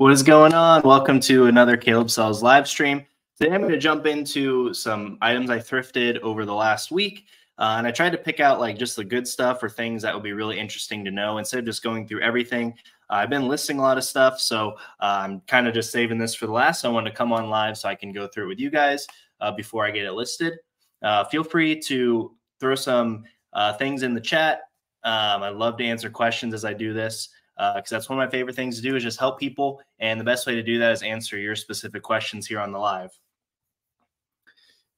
What is going on? Welcome to another Caleb Sells live stream. Today I'm going to jump into some items I thrifted over the last week. Uh, and I tried to pick out like just the good stuff or things that would be really interesting to know instead of just going through everything. Uh, I've been listing a lot of stuff, so uh, I'm kind of just saving this for the last. I want to come on live so I can go through it with you guys uh, before I get it listed. Uh, feel free to throw some uh, things in the chat. Um, I love to answer questions as I do this because uh, that's one of my favorite things to do is just help people. And the best way to do that is answer your specific questions here on the live.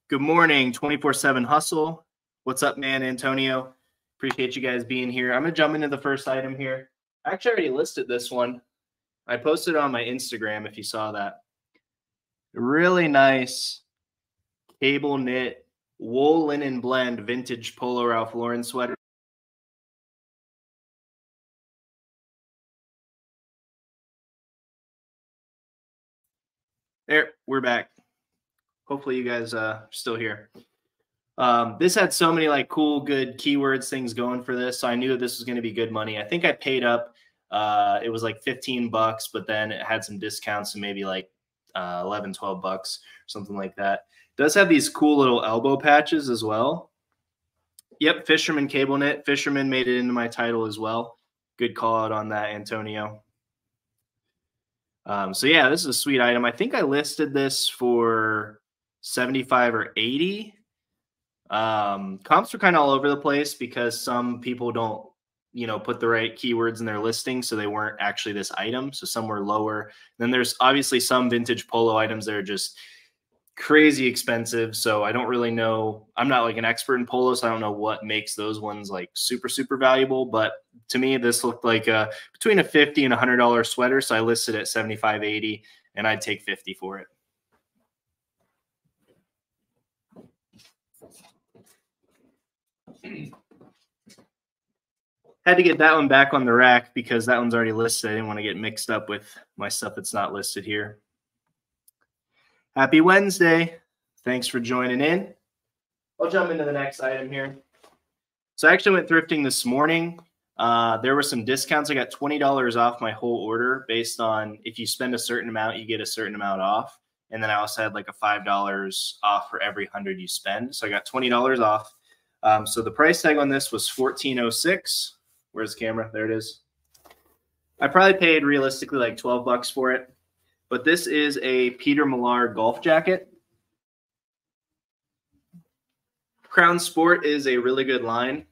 Good morning, 24 7 hustle. What's up, man, Antonio? Appreciate you guys being here. I'm going to jump into the first item here. I actually already listed this one. I posted on my Instagram if you saw that. Really nice cable knit wool linen blend vintage polo Ralph Lauren sweater. We're back. Hopefully, you guys uh, are still here. Um, this had so many like cool, good keywords things going for this, so I knew this was going to be good money. I think I paid up. Uh, it was like 15 bucks, but then it had some discounts, so maybe like uh, 11, 12 bucks, something like that. It does have these cool little elbow patches as well. Yep, Fisherman Cable Knit. Fisherman made it into my title as well. Good call out on that, Antonio. Um, so yeah, this is a sweet item. I think I listed this for 75 or 80. Um, comps are kind of all over the place because some people don't, you know, put the right keywords in their listing, so they weren't actually this item. So some were lower. Then there's obviously some vintage polo items that are just crazy expensive. So I don't really know. I'm not like an expert in polo, so I don't know what makes those ones like super, super valuable. But to me, this looked like a, between a 50 and a hundred dollar sweater. So I listed at 75, 80, and I'd take 50 for it. Had to get that one back on the rack because that one's already listed. I didn't want to get mixed up with my stuff that's not listed here. Happy Wednesday. Thanks for joining in. I'll jump into the next item here. So I actually went thrifting this morning. Uh, there were some discounts. I got $20 off my whole order based on if you spend a certain amount, you get a certain amount off. And then I also had like a $5 off for every 100 you spend. So I got $20 off. Um, so the price tag on this was 1406. Where's the camera? There it is. I probably paid realistically like 12 bucks for it but this is a Peter Millar golf jacket. Crown Sport is a really good line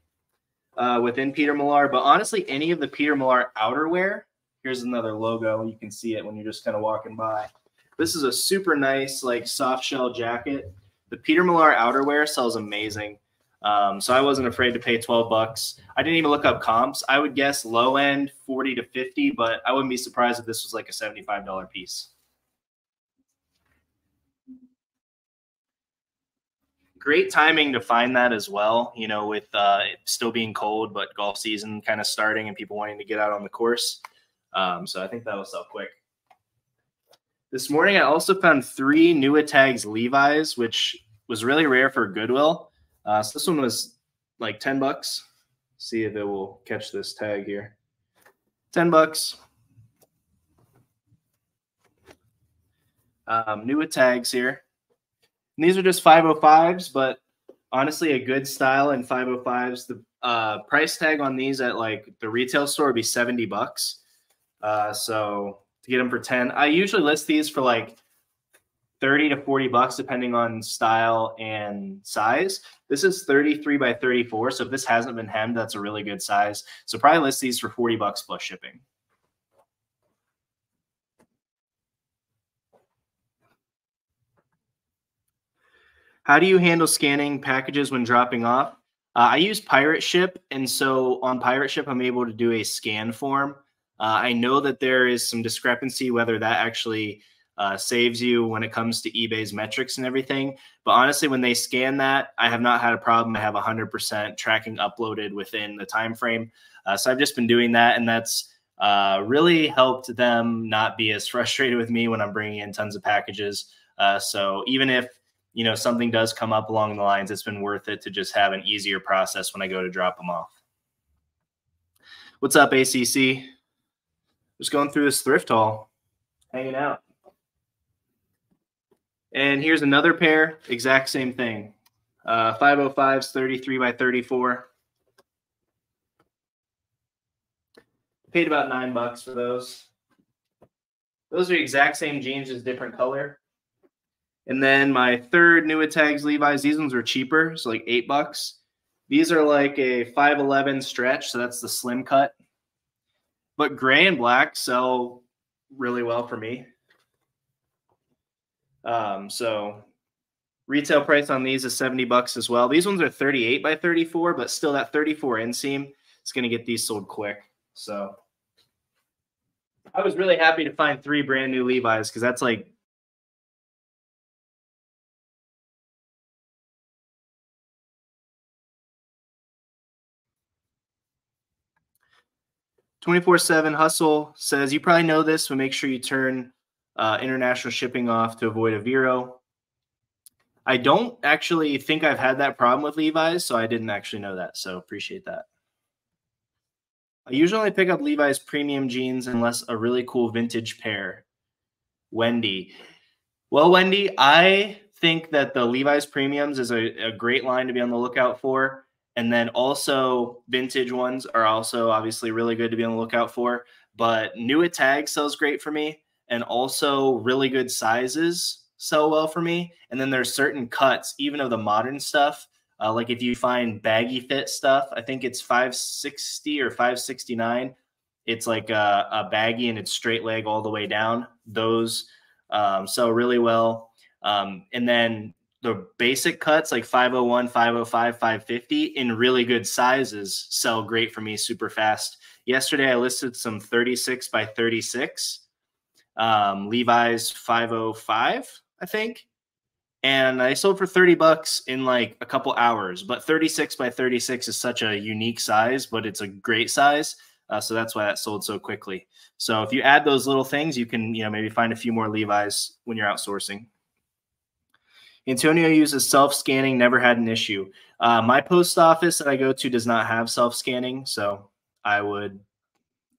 uh, within Peter Millar, but honestly, any of the Peter Millar outerwear, here's another logo. You can see it when you're just kind of walking by. This is a super nice, like soft shell jacket. The Peter Millar outerwear sells amazing. Um, so I wasn't afraid to pay 12 bucks. I didn't even look up comps. I would guess low end 40 to 50, but I wouldn't be surprised if this was like a $75 piece. Great timing to find that as well, you know, with uh, it still being cold, but golf season kind of starting and people wanting to get out on the course. Um, so I think that'll sell quick. This morning, I also found three Nua Tags Levi's, which was really rare for Goodwill. Uh, so this one was like 10 bucks. See if it will catch this tag here. 10 bucks. Um, new with tags here. And these are just 505s, but honestly, a good style in 505s. The uh, price tag on these at like the retail store would be 70 bucks. Uh, so to get them for 10, I usually list these for like 30 to 40 bucks depending on style and size. This is 33 by 34. So if this hasn't been hemmed, that's a really good size. So probably list these for 40 bucks plus shipping. How do you handle scanning packages when dropping off? Uh, I use Pirate Ship, and so on Pirate Ship, I'm able to do a scan form. Uh, I know that there is some discrepancy whether that actually uh, saves you when it comes to eBay's metrics and everything. But honestly, when they scan that, I have not had a problem. I have 100% tracking uploaded within the time frame. Uh, so I've just been doing that, and that's uh, really helped them not be as frustrated with me when I'm bringing in tons of packages. Uh, so even if you know something does come up along the lines, it's been worth it to just have an easier process when I go to drop them off. What's up, ACC? Just going through this thrift haul. hanging out. And here's another pair, exact same thing. Uh, 505s, 33 by 34. Paid about nine bucks for those. Those are exact same jeans, just different color. And then my third Nua Tags Levi's, these ones are cheaper, so like eight bucks. These are like a 511 stretch, so that's the slim cut. But gray and black sell really well for me. Um, so retail price on these is 70 bucks as well. These ones are 38 by 34, but still that 34 inseam is going to get these sold quick. So I was really happy to find three brand new Levi's because that's like Twenty-four seven hustle says you probably know this, but make sure you turn uh, international shipping off to avoid a Vero. I don't actually think I've had that problem with Levi's, so I didn't actually know that. So appreciate that. I usually only pick up Levi's premium jeans unless a really cool vintage pair. Wendy. Well, Wendy, I think that the Levi's premiums is a, a great line to be on the lookout for. And then also vintage ones are also obviously really good to be on the lookout for. But Nua Tag sells great for me. And also really good sizes sell well for me. And then there's certain cuts, even of the modern stuff, uh, like if you find baggy fit stuff, I think it's 560 or 569. It's like a, a baggy and it's straight leg all the way down. Those um, sell really well. Um, and then the basic cuts like 501, 505, 550 in really good sizes sell great for me super fast. Yesterday I listed some 36 by 36 um, Levi's 505, I think and I sold for 30 bucks in like a couple hours. But 36 by 36 is such a unique size, but it's a great size. Uh, so that's why that sold so quickly. So if you add those little things, you can, you know, maybe find a few more Levi's when you're outsourcing. Antonio uses self scanning, never had an issue. Uh, my post office that I go to does not have self scanning, so I would,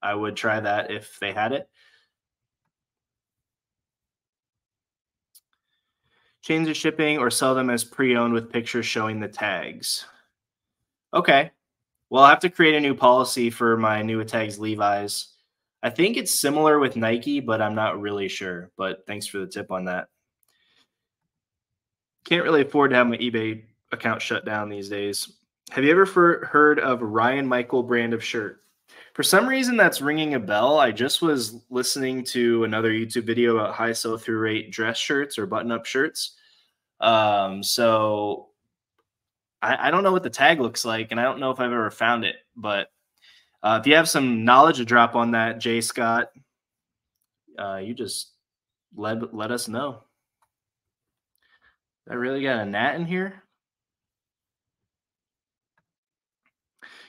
I would try that if they had it. Change the shipping or sell them as pre-owned with pictures showing the tags. Okay. Well, I'll have to create a new policy for my new Tags Levi's. I think it's similar with Nike, but I'm not really sure. But thanks for the tip on that. Can't really afford to have my eBay account shut down these days. Have you ever heard of Ryan Michael brand of shirt? For some reason, that's ringing a bell. I just was listening to another YouTube video about high sell through rate dress shirts or button up shirts. Um, so I, I, don't know what the tag looks like, and I don't know if I've ever found it. But uh, if you have some knowledge to drop on that, Jay Scott, uh, you just let let us know. I really got a gnat in here.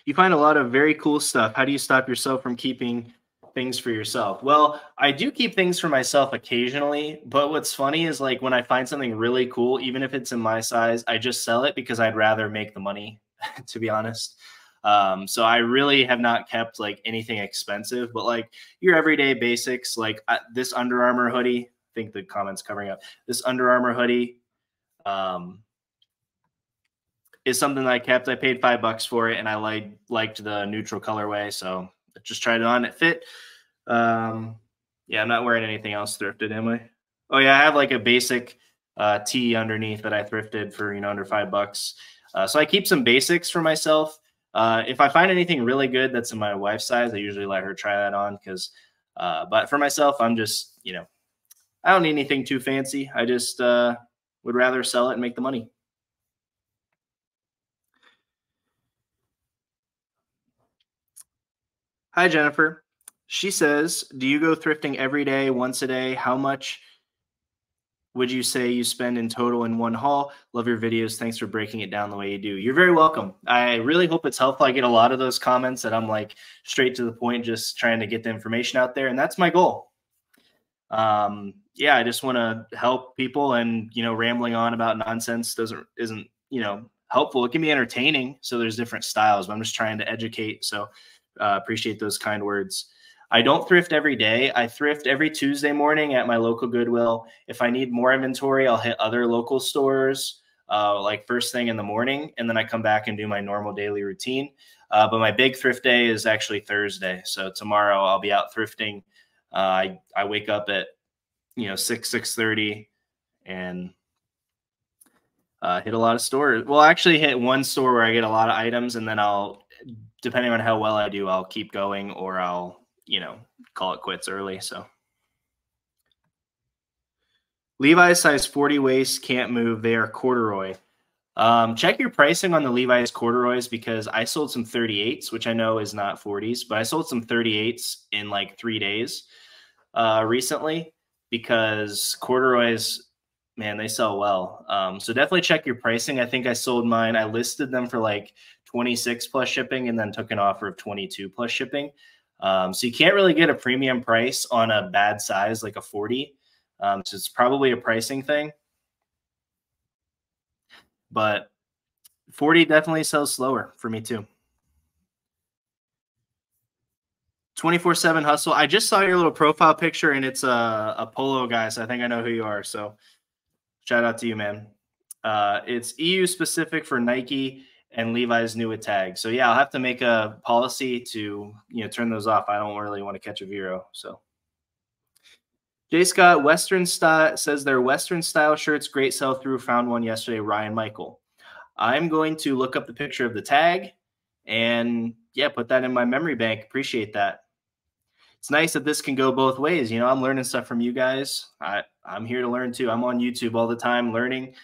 You find a lot of very cool stuff. How do you stop yourself from keeping things for yourself? Well, I do keep things for myself occasionally, but what's funny is like when I find something really cool, even if it's in my size, I just sell it because I'd rather make the money, to be honest. Um, so I really have not kept like anything expensive, but like your everyday basics, like this Under Armour hoodie. I think the comments covering up this Under Armour hoodie. Um, is something that I kept. I paid five bucks for it, and I like liked the neutral colorway, so I just tried it on. It fit. Um, yeah, I'm not wearing anything else thrifted, am I? Oh yeah, I have like a basic uh, tee underneath that I thrifted for you know under five bucks. Uh, so I keep some basics for myself. Uh, if I find anything really good that's in my wife's size, I usually let her try that on because. Uh, but for myself, I'm just you know, I don't need anything too fancy. I just uh, would rather sell it and make the money. Hi, Jennifer. She says, Do you go thrifting every day, once a day? How much would you say you spend in total in one haul? Love your videos. Thanks for breaking it down the way you do. You're very welcome. I really hope it's helpful. I get a lot of those comments that I'm like straight to the point, just trying to get the information out there. And that's my goal. Um, yeah, I just want to help people and, you know, rambling on about nonsense doesn't, isn't, you know, helpful. It can be entertaining. So there's different styles, but I'm just trying to educate. So uh, appreciate those kind words. I don't thrift every day. I thrift every Tuesday morning at my local Goodwill. If I need more inventory, I'll hit other local stores uh, like first thing in the morning, and then I come back and do my normal daily routine. Uh, but my big thrift day is actually Thursday. So tomorrow I'll be out thrifting. Uh, I I wake up at you know six six thirty and uh, hit a lot of stores. Well, actually hit one store where I get a lot of items, and then I'll, depending on how well I do, I'll keep going or I'll you know, call it quits early. So Levi's size 40 waist can't move. They are corduroy. Um, check your pricing on the Levi's corduroys because I sold some 38s, which I know is not 40s, but I sold some 38s in like three days uh, recently because corduroys, man, they sell well. Um, so definitely check your pricing. I think I sold mine. I listed them for like 26 plus shipping and then took an offer of 22 plus shipping. Um, so you can't really get a premium price on a bad size like a 40. Um, so it's probably a pricing thing. But 40 definitely sells slower for me too. 24 7 hustle. I just saw your little profile picture and it's a, a polo guy. So I think I know who you are. So shout out to you, man. Uh, it's EU specific for Nike and Levi's new with tag. So yeah, I'll have to make a policy to you know turn those off. I don't really want to catch a Vero. So Jay Scott Western style says their Western style shirts great sell through. Found one yesterday. Ryan Michael. I'm going to look up the picture of the tag and yeah, put that in my memory bank. Appreciate that. It's nice that this can go both ways. You know, I'm learning stuff from you guys. I, I'm here to learn too. I'm on YouTube all the time learning.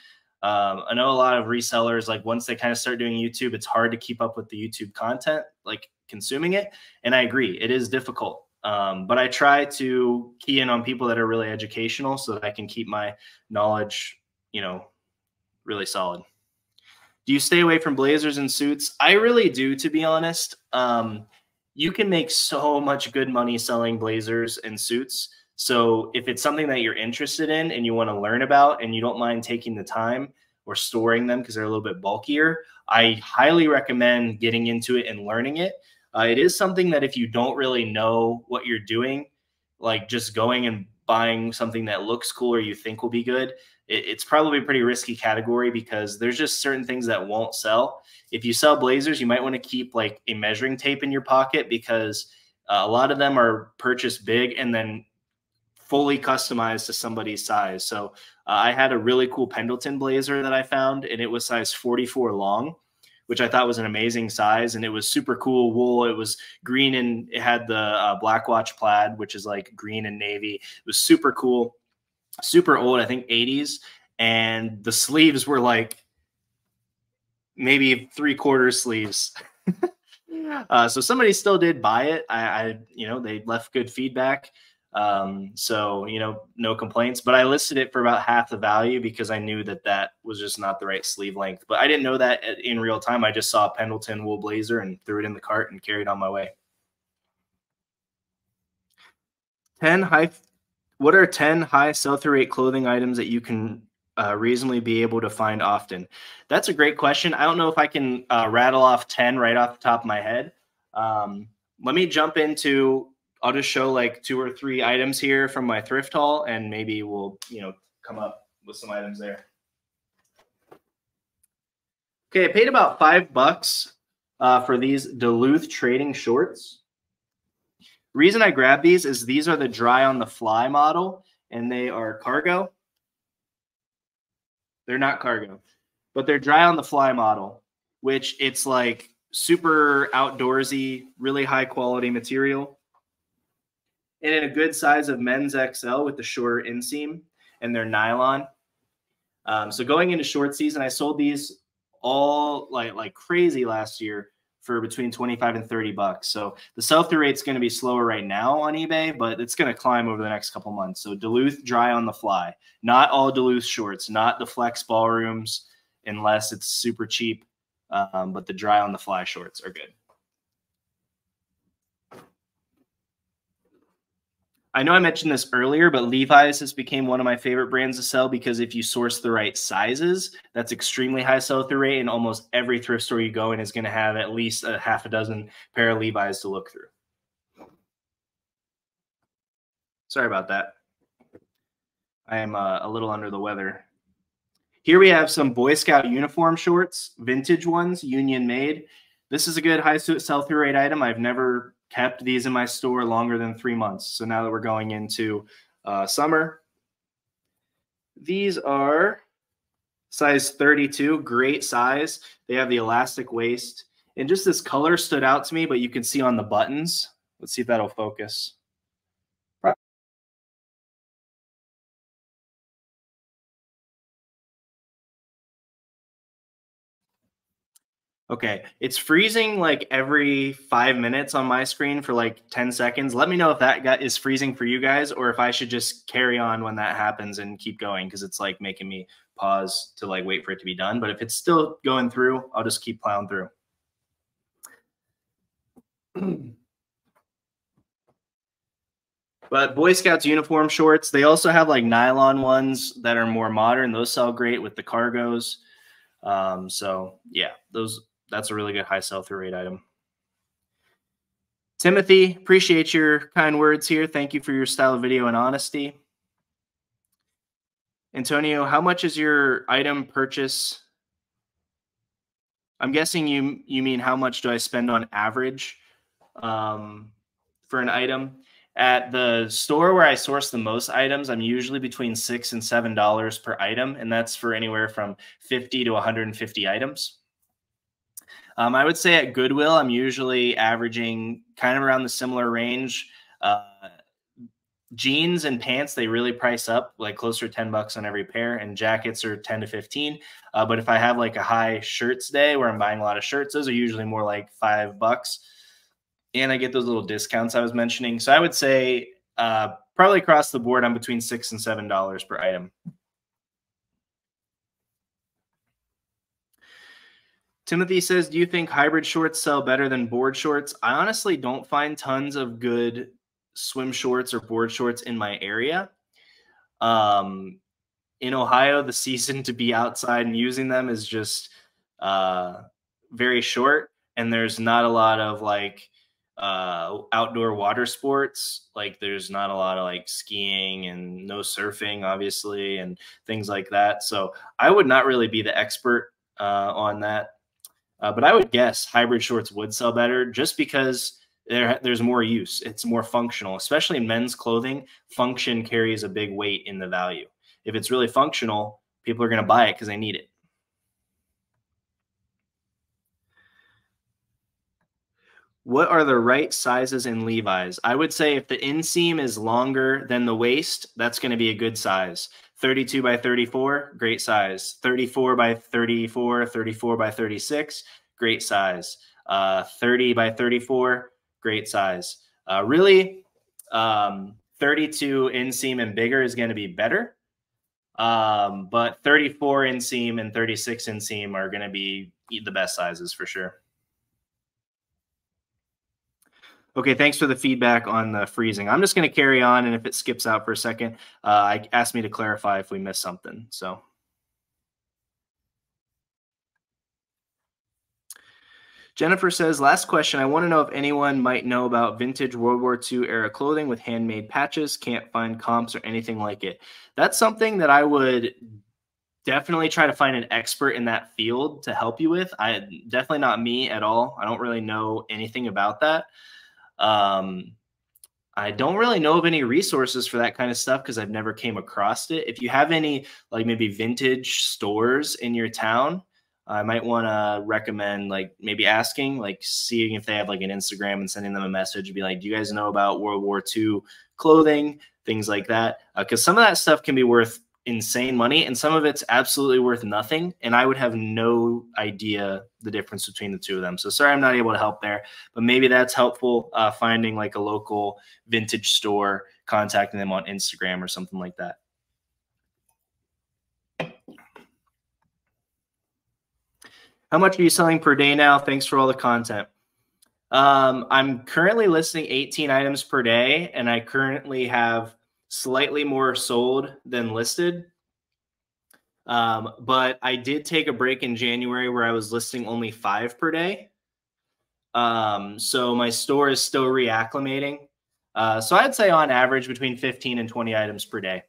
Um, I know a lot of resellers, like once they kind of start doing YouTube, it's hard to keep up with the YouTube content, like consuming it. And I agree, it is difficult. Um, but I try to key in on people that are really educational so that I can keep my knowledge, you know, really solid. Do you stay away from blazers and suits? I really do, to be honest. Um, you can make so much good money selling blazers and suits. So if it's something that you're interested in and you want to learn about and you don't mind taking the time or storing them because they're a little bit bulkier, I highly recommend getting into it and learning it. Uh, it is something that if you don't really know what you're doing, like just going and buying something that looks cool or you think will be good, it, it's probably a pretty risky category because there's just certain things that won't sell. If you sell blazers, you might want to keep like a measuring tape in your pocket because uh, a lot of them are purchased big and then fully customized to somebody's size. So uh, I had a really cool Pendleton blazer that I found, and it was size 44 long, which I thought was an amazing size. And it was super cool wool. It was green and it had the uh, Black Watch plaid, which is like green and navy. It was super cool, super old, I think 80s. And the sleeves were like maybe three quarter sleeves. uh, so somebody still did buy it. I, I, you know, they left good feedback. Um, so, you know, no complaints, but I listed it for about half the value because I knew that that was just not the right sleeve length. But I didn't know that in real time. I just saw Pendleton wool blazer and threw it in the cart and carried on my way. 10 high, what are 10 high sell through rate clothing items that you can uh, reasonably be able to find often? That's a great question. I don't know if I can uh, rattle off 10 right off the top of my head. Um, let me jump into I'll just show like two or three items here from my thrift haul, and maybe we'll you know come up with some items there. Okay, I paid about five bucks uh, for these Duluth trading shorts. Reason I grabbed these is these are the dry on the fly model, and they are cargo. They're not cargo, but they're dry on the fly model, which it's like super outdoorsy, really high quality material and in a good size of men's XL with the shorter inseam and they're nylon. Um, so going into short season, I sold these all like like crazy last year for between 25 and 30 bucks. So the sell-through rate's going to be slower right now on eBay, but it's going to climb over the next couple months. So Duluth dry on the fly. Not all Duluth shorts, not the flex ballrooms unless it's super cheap. Um, but the dry on the fly shorts are good. I know I mentioned this earlier, but Levi's has become one of my favorite brands to sell because if you source the right sizes, that's extremely high sell-through rate, and almost every thrift store you go in is going to have at least a half a dozen pair of Levi's to look through. Sorry about that. I am uh, a little under the weather. Here we have some Boy Scout uniform shorts, vintage ones, union made. This is a good high sell through rate item. I've never kept these in my store longer than three months. So now that we're going into uh, summer, these are size 32, great size. They have the elastic waist. And just this color stood out to me, but you can see on the buttons. Let's see if that'll focus. Okay, it's freezing like every five minutes on my screen for like 10 seconds. Let me know if that is freezing for you guys or if I should just carry on when that happens and keep going because it's like making me pause to like wait for it to be done. But if it's still going through, I'll just keep plowing through. but Boy Scouts uniform shorts, they also have like nylon ones that are more modern. Those sell great with the cargos. Um, so yeah, those that's a really good high sell through rate item. Timothy, appreciate your kind words here. Thank you for your style of video and honesty. Antonio, how much is your item purchase? I'm guessing you you mean how much do I spend on average um, for an item? At the store where I source the most items, I'm usually between six and seven dollars per item, and that's for anywhere from 50 to 150 items. Um, I would say at Goodwill, I'm usually averaging kind of around the similar range. Uh, jeans and pants they really price up like closer to 10 bucks on every pair and jackets are 10 to 15 uh, but if i have like a high shirts day where i'm buying a lot of shirts those are usually more like five bucks. And i get those little discounts i was mentioning. So i would say uh, probably across the board i'm between six and seven dollars per item Timothy says, Do you think hybrid shorts sell better than board shorts? I honestly don't find tons of good swim shorts or board shorts in my area. Um, in Ohio, the season to be outside and using them is just uh, very short, and there's not a lot of like uh, outdoor water sports. Like there's not a lot of like skiing and no surfing, obviously, and things like that. So I would not really be the expert uh, on that. Uh, but I would guess hybrid shorts would sell better just because there, there's more use. It's more functional, especially in men's clothing. Function carries a big weight in the value. If it's really functional, people are going to buy it because they need it. What are the right sizes in Levi's? I would say if the inseam is longer than the waist, that's going to be a good size. 32 by 34, great size. 34 by 34, 34 by 36, great size. Uh, 30 by 34, great size. Uh, really, um, 32 inseam and bigger is going to be better. Um, but 34 inseam and 36 inseam are going to be the best sizes for sure. Okay, thanks for the feedback on the freezing. I'm just going to carry on, and if it skips out for a second, uh, I asked me to clarify if we missed something. So. Jennifer says, last question. I want to know if anyone might know about vintage World War II era clothing with handmade patches. Can't find comps or anything like it. That's something that I would definitely try to find an expert in that field to help you with. I definitely not me at all. I don't really know anything about that. Um, I don't really know of any resources for that kind of stuff because I've never came across it. If you have any like maybe vintage stores in your town, I might want to recommend like maybe asking, like seeing if they have like an Instagram and sending them a message, and be like, "Do you guys know about World War II clothing, things like that?" Because uh, some of that stuff can be worth insane money and some of it's absolutely worth nothing and i would have no idea the difference between the two of them. So sorry i'm not able to help there but maybe that's helpful uh, finding like a local vintage store contacting them on instagram or something like that. How much are you selling per day now? Thanks for all the content. Um, i'm currently listing 18 items per day and i currently have slightly more sold than listed. Um, but I did take a break in January where I was listing only five per day. Um, so my store is still reacclimating. Uh, so I'd say on average between 15 and 20 items per day.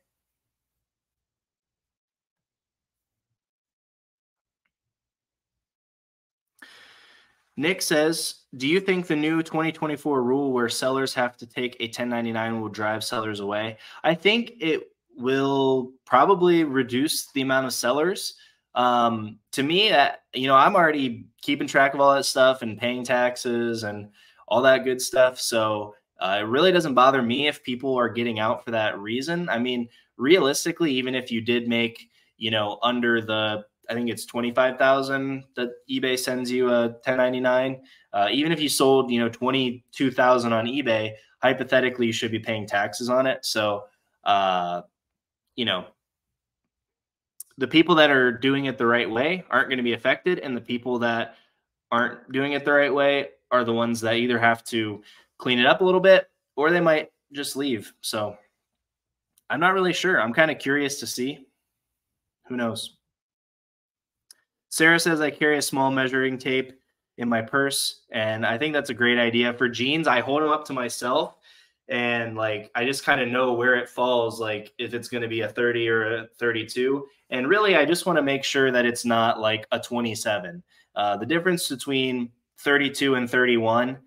Nick says, Do you think the new 2024 rule where sellers have to take a 1099 will drive sellers away? I think it will probably reduce the amount of sellers. Um, to me, uh, you know, I'm already keeping track of all that stuff and paying taxes and all that good stuff. So uh, it really doesn't bother me if people are getting out for that reason. I mean, realistically, even if you did make, you know, under the I think it's 25,000 that eBay sends you a 1099. Uh, even if you sold, you know, 22,000 on eBay, hypothetically, you should be paying taxes on it. So, uh, you know, the people that are doing it the right way aren't going to be affected. And the people that aren't doing it the right way are the ones that either have to clean it up a little bit or they might just leave. So I'm not really sure. I'm kind of curious to see. Who knows? Sarah says I carry a small measuring tape in my purse, and I think that's a great idea for jeans. I hold them up to myself, and like I just kind of know where it falls, like if it's going to be a 30 or a 32. And really, I just want to make sure that it's not like a 27. Uh, the difference between 32 and 31,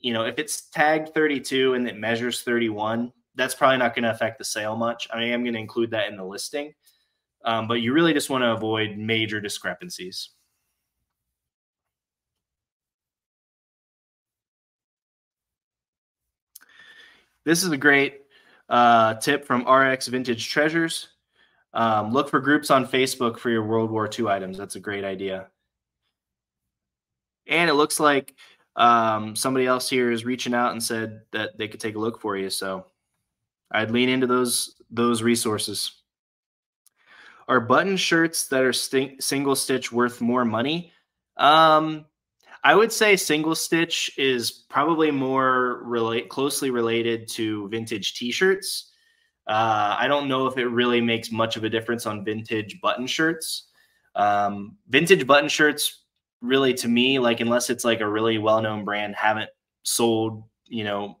you know, if it's tagged 32 and it measures 31, that's probably not going to affect the sale much. I mean, I'm going to include that in the listing. Um, but you really just want to avoid major discrepancies. This is a great uh, tip from RX Vintage Treasures. Um, look for groups on Facebook for your World War II items. That's a great idea. And it looks like um, somebody else here is reaching out and said that they could take a look for you. So I'd lean into those those resources. Are button shirts that are single stitch worth more money? Um, I would say single stitch is probably more relate closely related to vintage t-shirts. Uh, I don't know if it really makes much of a difference on vintage button shirts. Um, vintage button shirts, really, to me, like unless it's like a really well-known brand, haven't sold, you know,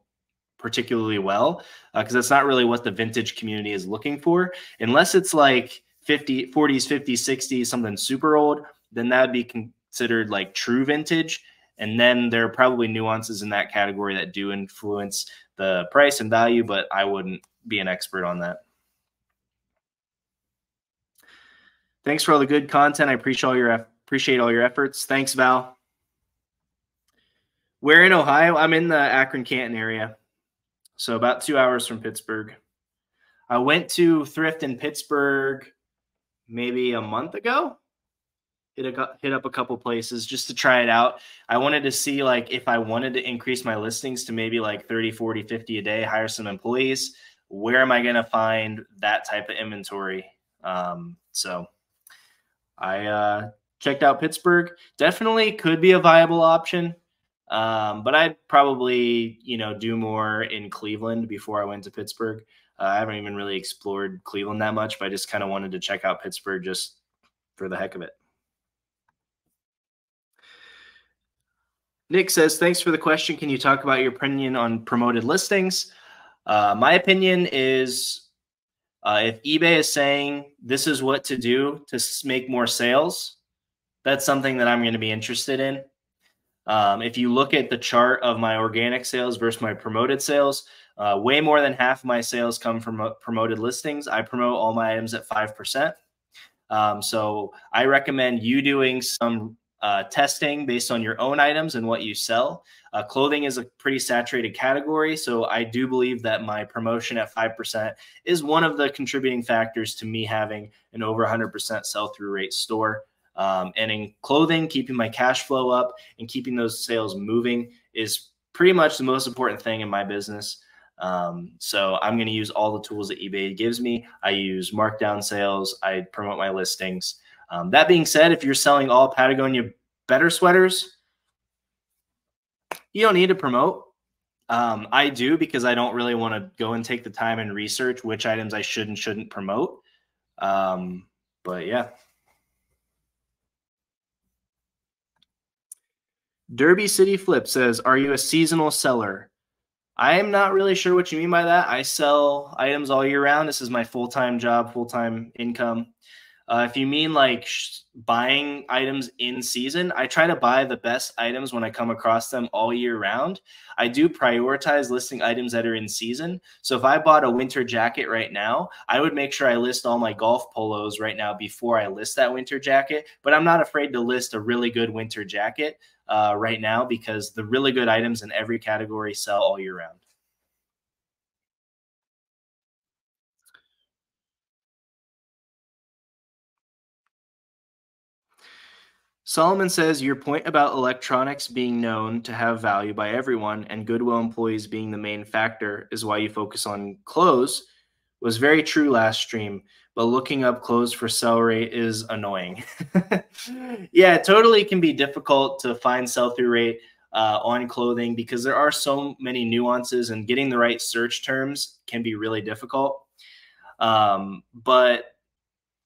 particularly well because uh, that's not really what the vintage community is looking for. Unless it's like 50, 40s, 50s, 60s, something super old, then that would be considered like true vintage. And then there are probably nuances in that category that do influence the price and value, but I wouldn't be an expert on that. Thanks for all the good content. I appreciate all your appreciate all your efforts. Thanks, Val. We're in Ohio. I'm in the Akron Canton area, so about two hours from Pittsburgh. I went to thrift in Pittsburgh maybe a month ago. Hit, a, hit up a couple places just to try it out. I wanted to see like if I wanted to increase my listings to maybe like 30, 40, 50 a day, hire some employees. Where am I going to find that type of inventory? Um, so I uh, checked out Pittsburgh. Definitely could be a viable option. Um, but I'd probably, you know, do more in Cleveland before I went to Pittsburgh. Uh, I haven't even really explored Cleveland that much, but I just kind of wanted to check out Pittsburgh just for the heck of it. Nick says, thanks for the question. Can you talk about your opinion on promoted listings? Uh, my opinion is uh, if eBay is saying this is what to do to make more sales, that's something that I'm going to be interested in. Um, if you look at the chart of my organic sales versus my promoted sales, uh, way more than half my sales come from uh, promoted listings. I promote all my items at 5%. Um, so I recommend you doing some uh, testing based on your own items and what you sell. Uh, clothing is a pretty saturated category. So I do believe that my promotion at 5% is one of the contributing factors to me having an over 100% sell through rate store. Um, and in clothing, keeping my cash flow up and keeping those sales moving is pretty much the most important thing in my business. Um, so I'm going to use all the tools that eBay gives me. I use markdown sales. I promote my listings. Um, that being said, if you're selling all Patagonia better sweaters, you don't need to promote. Um, I do because I don't really want to go and take the time and research which items I should and shouldn't promote. Um, but yeah. Derby City Flip says, Are you a seasonal seller? I am not really sure what you mean by that. I sell items all year round. This is my full time job, full time income. Uh, if you mean like buying items in season, I try to buy the best items when I come across them all year round. I do prioritize listing items that are in season. So if I bought a winter jacket right now, I would make sure I list all my golf polos right now before I list that winter jacket. But I'm not afraid to list a really good winter jacket uh, right now because the really good items in every category sell all year round. Solomon says your point about electronics being known to have value by everyone and Goodwill employees being the main factor is why you focus on clothes was very true last stream, but looking up clothes for sell rate is annoying. yeah, totally can be difficult to find sell through rate uh, on clothing because there are so many nuances and getting the right search terms can be really difficult. Um, but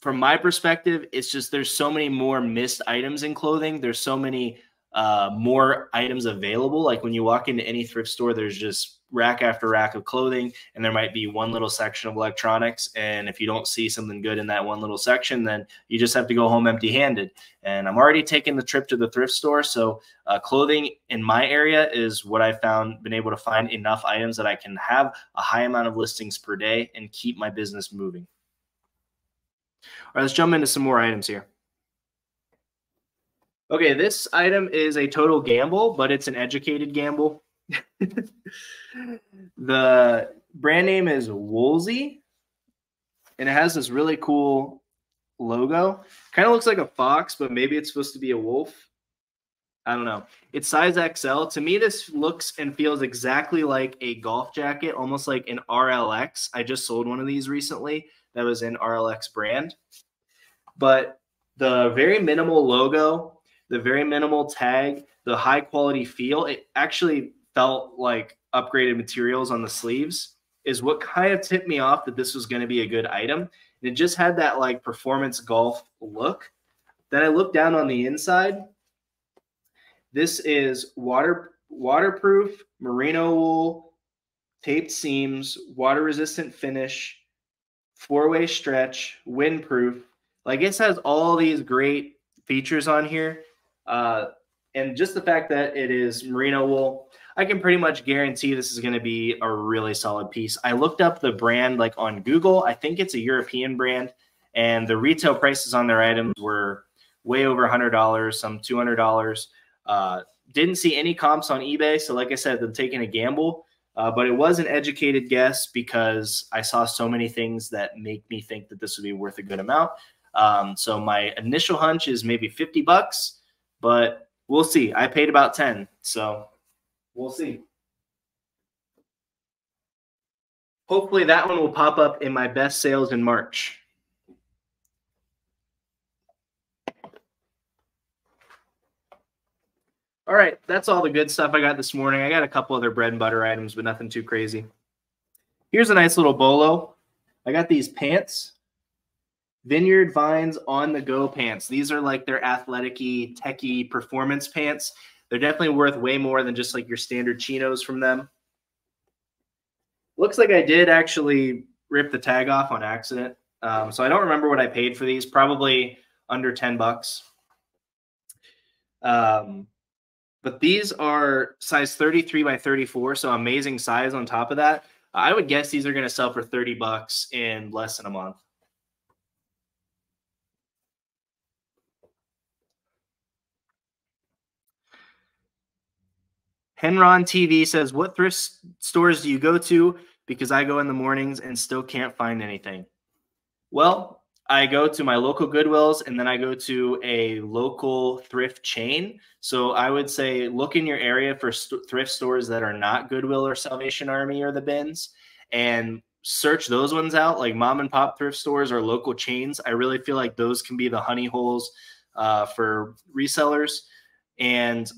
from my perspective, it's just there's so many more missed items in clothing. There's so many uh, more items available. Like when you walk into any thrift store, there's just rack after rack of clothing, and there might be one little section of electronics. And if you don't see something good in that one little section, then you just have to go home empty handed. And I'm already taking the trip to the thrift store. So, uh, clothing in my area is what I found, been able to find enough items that I can have a high amount of listings per day and keep my business moving. All right, let's jump into some more items here. Okay, this item is a total gamble, but it's an educated gamble. the brand name is Woolsey, and it has this really cool logo. Kind of looks like a fox, but maybe it's supposed to be a wolf. I don't know. It's size XL. To me, this looks and feels exactly like a golf jacket, almost like an RLX. I just sold one of these recently that was in RLX brand. But the very minimal logo, the very minimal tag, the high quality feel, it actually felt like upgraded materials on the sleeves is what kind of tipped me off that this was going to be a good item. And it just had that like performance golf look. Then I looked down on the inside. This is water waterproof merino wool, taped seams, water resistant finish, four way stretch, windproof. Like it has all these great features on here. Uh, and just the fact that it is merino wool, I can pretty much guarantee this is going to be a really solid piece. I looked up the brand like on Google. I think it's a European brand, and the retail prices on their items were way over $100, some $200. Uh, didn't see any comps on eBay. So, like I said, I'm taking a gamble. Uh, but it was an educated guess because I saw so many things that make me think that this would be worth a good amount. Um, so my initial hunch is maybe 50 bucks, but we'll see. I paid about 10, so we'll see. Hopefully that one will pop up in my best sales in March. All right, that's all the good stuff I got this morning. I got a couple other bread and butter items, but nothing too crazy. Here's a nice little bolo. I got these pants. Vineyard Vines on the go pants. These are like their athleticy, techy performance pants. They're definitely worth way more than just like your standard chinos from them. Looks like I did actually rip the tag off on accident. Um, so I don't remember what I paid for these. Probably under 10 bucks. Um, but these are size 33 by 34, so amazing size on top of that. I would guess these are going to sell for 30 bucks in less than a month. Henron TV says, What thrift stores do you go to? Because I go in the mornings and still can't find anything. Well, I go to my local Goodwills and then I go to a local thrift chain. So I would say look in your area for st- thrift stores that are not Goodwill or Salvation Army or the bins and search those ones out, like mom and pop thrift stores or local chains. I really feel like those can be the honey holes uh, for resellers. And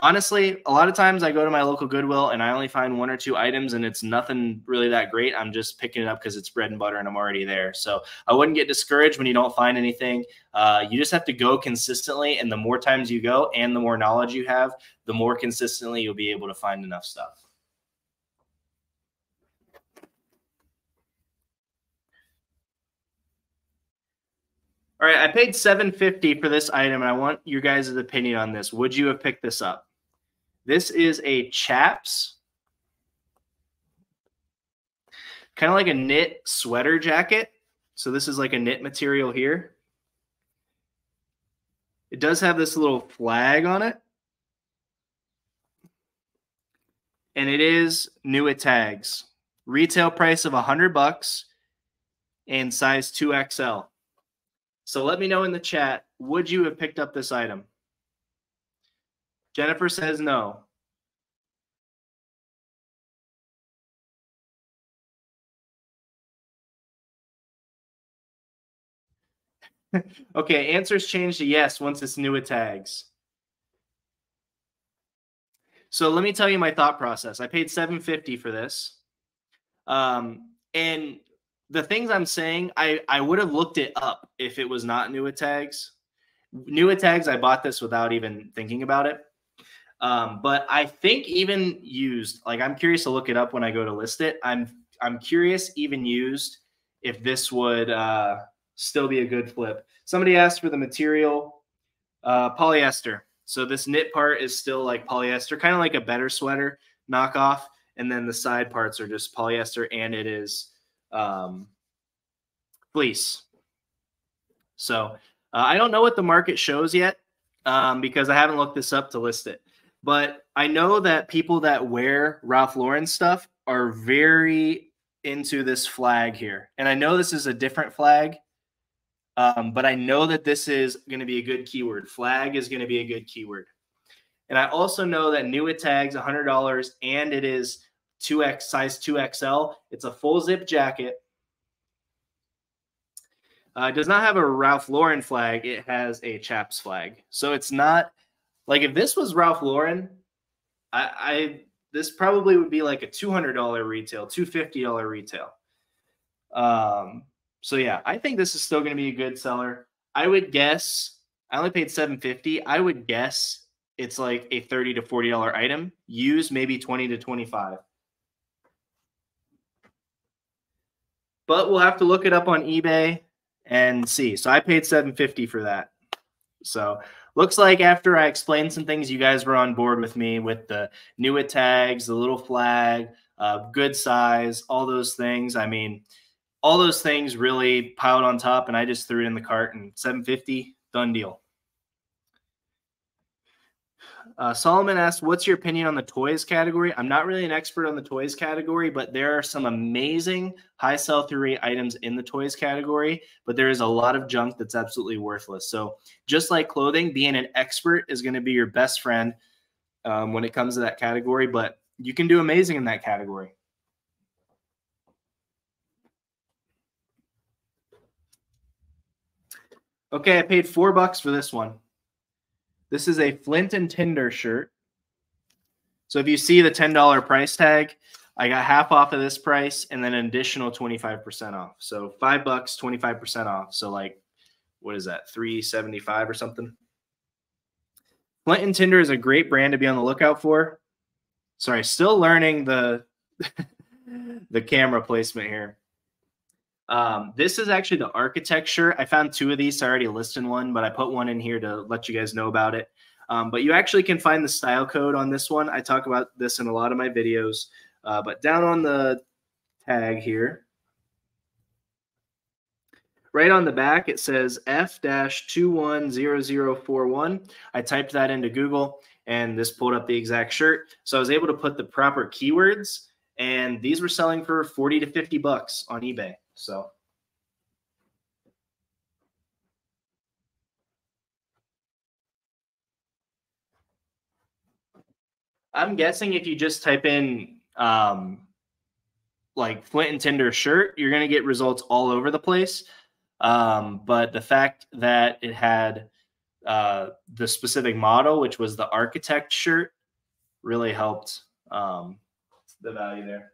honestly, a lot of times I go to my local Goodwill and I only find one or two items and it's nothing really that great. I'm just picking it up because it's bread and butter and I'm already there. So I wouldn't get discouraged when you don't find anything. Uh, you just have to go consistently. And the more times you go and the more knowledge you have, the more consistently you'll be able to find enough stuff. All right, I paid 750 for this item and I want your guys' opinion on this. Would you have picked this up? This is a chaps, kind of like a knit sweater jacket. So this is like a knit material here. It does have this little flag on it. And it is new at tags. Retail price of 100 bucks and size 2XL. So let me know in the chat, would you have picked up this item? Jennifer says no. okay, answers change to yes once it's new tags. So let me tell you my thought process. I paid 750 for this. Um, and the things I'm saying, I I would have looked it up if it was not new tags. New tags, I bought this without even thinking about it. Um, but I think even used, like I'm curious to look it up when I go to list it. I'm I'm curious even used if this would uh, still be a good flip. Somebody asked for the material, uh, polyester. So this knit part is still like polyester, kind of like a better sweater knockoff, and then the side parts are just polyester, and it is um, fleece. So uh, I don't know what the market shows yet um, because I haven't looked this up to list it. But I know that people that wear Ralph Lauren stuff are very into this flag here. And I know this is a different flag, um, but I know that this is going to be a good keyword. Flag is going to be a good keyword. And I also know that new at tags $100 and it is 2X size 2XL. It's a full zip jacket. Uh, it does not have a Ralph Lauren flag. It has a Chaps flag. So it's not like if this was Ralph Lauren, I, I this probably would be like a $200 retail, $250 retail. Um, so yeah, I think this is still going to be a good seller. I would guess I only paid 750. I would guess it's like a 30 to $40 item. Use maybe 20 to 25. but we'll have to look it up on eBay and see. So I paid 750 for that. So looks like after I explained some things, you guys were on board with me with the new tags, the little flag, uh, good size, all those things. I mean, all those things really piled on top, and I just threw it in the cart and 750 done deal. Uh, Solomon asked, "What's your opinion on the toys category?" I'm not really an expert on the toys category, but there are some amazing high sell-through rate items in the toys category. But there is a lot of junk that's absolutely worthless. So just like clothing, being an expert is going to be your best friend um, when it comes to that category. But you can do amazing in that category. Okay, I paid four bucks for this one. This is a Flint and Tinder shirt. So if you see the $10 price tag, I got half off of this price and then an additional 25% off. So five bucks, 25% off. So like, what is that? 375 or something. Flint and Tinder is a great brand to be on the lookout for. Sorry, still learning the the camera placement here. Um, this is actually the architecture. I found two of these. I already listed one, but I put one in here to let you guys know about it. Um, but you actually can find the style code on this one. I talk about this in a lot of my videos. Uh, but down on the tag here, right on the back, it says F-210041. I typed that into Google and this pulled up the exact shirt. So I was able to put the proper keywords and these were selling for 40 to 50 bucks on eBay. So I'm guessing if you just type in um, like Flint and Tinder shirt, you're going to get results all over the place. Um, but the fact that it had uh, the specific model, which was the architect shirt, really helped um, the value there.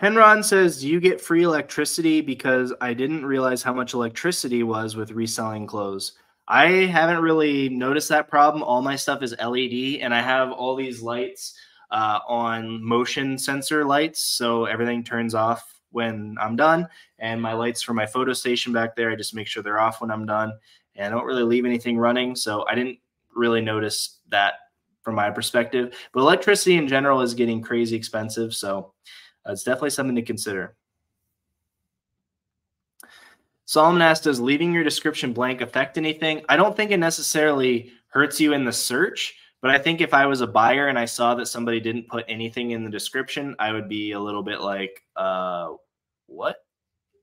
Henron says, Do you get free electricity? Because I didn't realize how much electricity was with reselling clothes. I haven't really noticed that problem. All my stuff is LED, and I have all these lights uh, on motion sensor lights. So everything turns off when I'm done. And my lights for my photo station back there, I just make sure they're off when I'm done. And I don't really leave anything running. So I didn't really notice that from my perspective. But electricity in general is getting crazy expensive. So it's definitely something to consider. Solomon asked, does leaving your description blank affect anything? I don't think it necessarily hurts you in the search, but I think if I was a buyer and I saw that somebody didn't put anything in the description, I would be a little bit like, uh, what?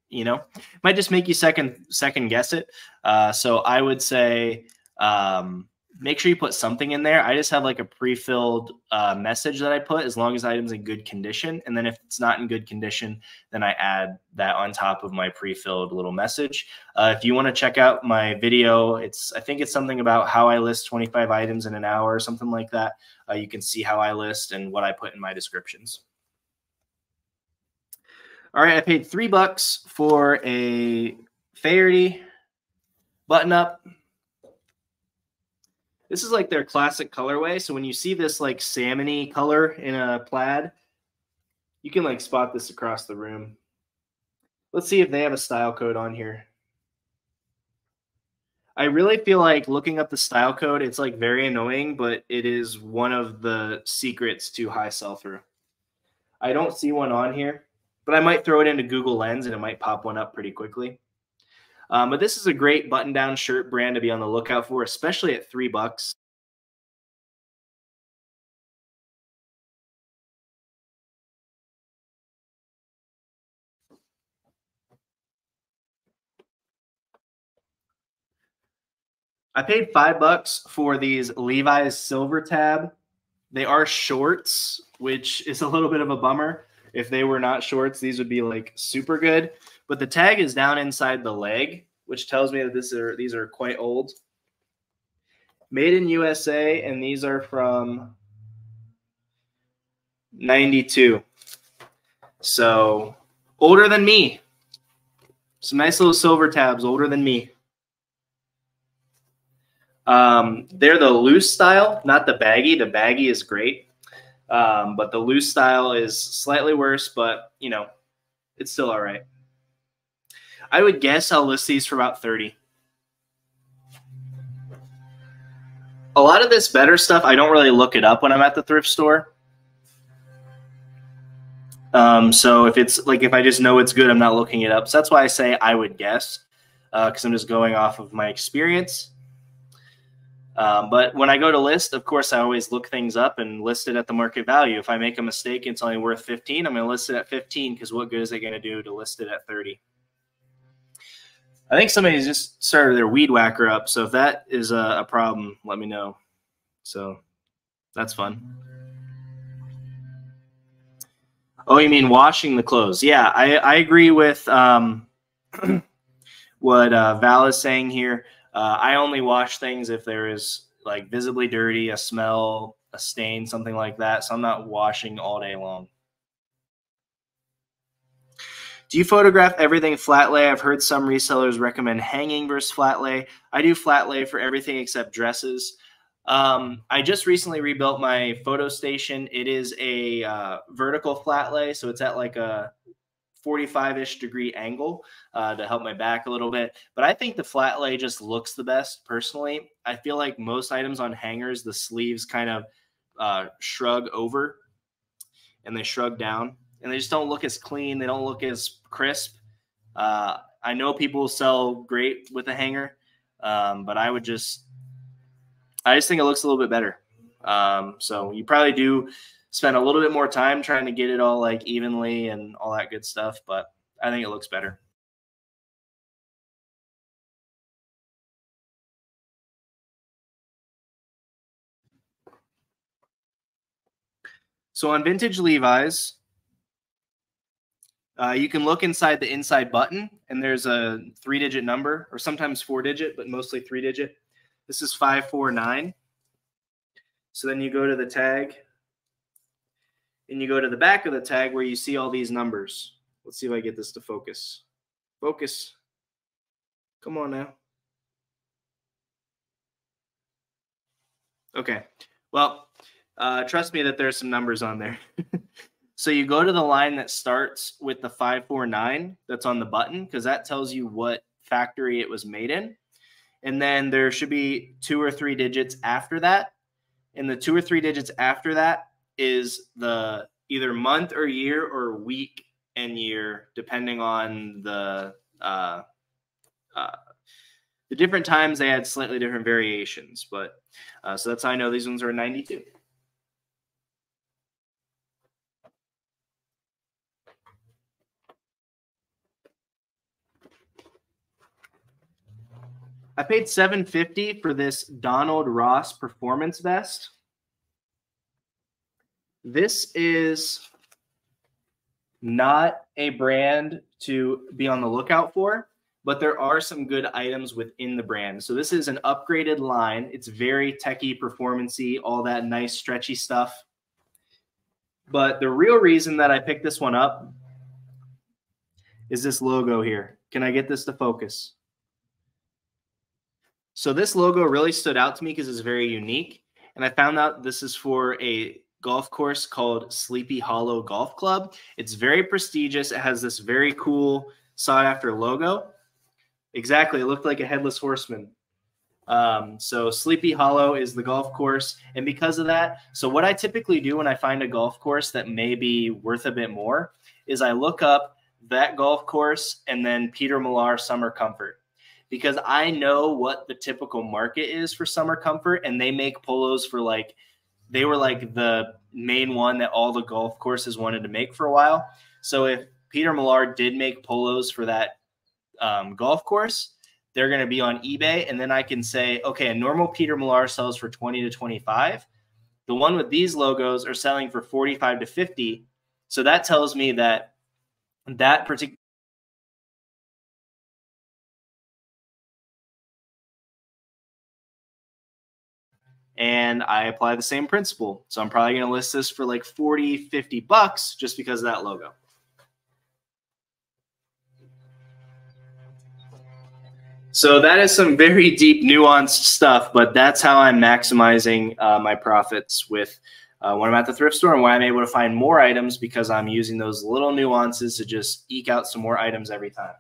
You know, might just make you second second guess it. Uh, so I would say um, make sure you put something in there. I just have like a pre-filled uh, message that I put as long as item's in good condition. And then if it's not in good condition, then I add that on top of my pre-filled little message. Uh, if you want to check out my video, it's I think it's something about how I list 25 items in an hour or something like that. Uh, you can see how I list and what I put in my descriptions. All right, I paid three bucks for a Faherty button up this is like their classic colorway. So when you see this like salmony color in a plaid, you can like spot this across the room. Let's see if they have a style code on here. I really feel like looking up the style code, it's like very annoying, but it is one of the secrets to high sell through. I don't see one on here, but I might throw it into Google Lens and it might pop one up pretty quickly. Um, but this is a great button down shirt brand to be on the lookout for, especially at three bucks. I paid five bucks for these Levi's Silver Tab. They are shorts, which is a little bit of a bummer. If they were not shorts, these would be like super good. But the tag is down inside the leg, which tells me that this are these are quite old. Made in USA, and these are from 92. So older than me. Some nice little silver tabs, older than me. Um, they're the loose style, not the baggy. The baggy is great. Um, but the loose style is slightly worse, but you know, it's still all right. I would guess I'll list these for about 30. A lot of this better stuff, I don't really look it up when I'm at the thrift store. Um, so if it's like if I just know it's good, I'm not looking it up. So that's why I say I would guess because uh, I'm just going off of my experience. Um, but when I go to list, of course, I always look things up and list it at the market value. If I make a mistake, and it's only worth 15. I'm going to list it at 15 because what good is it going to do to list it at 30? I think somebody's just started their weed whacker up. So if that is a, a problem, let me know. So that's fun. Oh, you mean washing the clothes? Yeah, I, I agree with um, what uh, Val is saying here. Uh, I only wash things if there is like visibly dirty, a smell, a stain, something like that. So I'm not washing all day long. Do you photograph everything flat lay? I've heard some resellers recommend hanging versus flat lay. I do flat lay for everything except dresses. Um, I just recently rebuilt my photo station. It is a uh, vertical flat lay, so it's at like a 45-ish degree angle uh, to help my back a little bit. But I think the flat lay just looks the best personally. I feel like most items on hangers, the sleeves kind of uh, shrug over and they shrug down and they just don't look as clean. They don't look as crisp. Uh, I know people sell great with a hanger, um, but I would just, I just think it looks a little bit better. Um, so you probably do spend a little bit more time trying to get it all like evenly and all that good stuff, but I think it looks better. So on vintage Levi's, uh, you can look inside the inside button, and there's a three digit number, or sometimes four digit, but mostly three digit. This is 549. So then you go to the tag, and you go to the back of the tag where you see all these numbers. Let's see if I get this to focus. Focus. Come on now. Okay. Well, uh, trust me that there's some numbers on there. so you go to the line that starts with the 549 that's on the button because that tells you what factory it was made in. And then there should be two or three digits after that. And the two or three digits after that is the either month or year or week and year, depending on the uh, uh, the different times. They had slightly different variations, but uh, so that's how I know these ones are 92. I paid 750 for this Donald Ross performance vest. This is not a brand to be on the lookout for, but there are some good items within the brand. So this is an upgraded line. It's very techy, performancy, all that nice stretchy stuff. But the real reason that I picked this one up is this logo here. Can I get this to focus? So this logo really stood out to me because it's very unique. And I found out this is for a golf course called Sleepy Hollow Golf Club. It's very prestigious. It has this very cool sought after logo. Exactly. It looked like a headless horseman. Um, so Sleepy Hollow is the golf course. And because of that, so what I typically do when I find a golf course that may be worth a bit more is I look up that golf course and then Peter Millar Summer Comfort because I know what the typical market is for summer comfort, and they make polos for like they were like the main one that all the golf courses wanted to make for a while. So if Peter Millar did make polos for that um, golf course, they're going to be on eBay, and then I can say, okay, a normal Peter Millar sells for twenty to twenty-five. The one with these logos are selling for forty-five to fifty. So that tells me that that particular and I apply the same principle. So I'm probably going to list this for like 40, 50 bucks just because of that logo. So that is some very deep, nuanced stuff, but that's how I'm maximizing uh, my profits with uh, when I'm at the thrift store and when I'm able to find more items because I'm using those little nuances to just eke out some more items every time.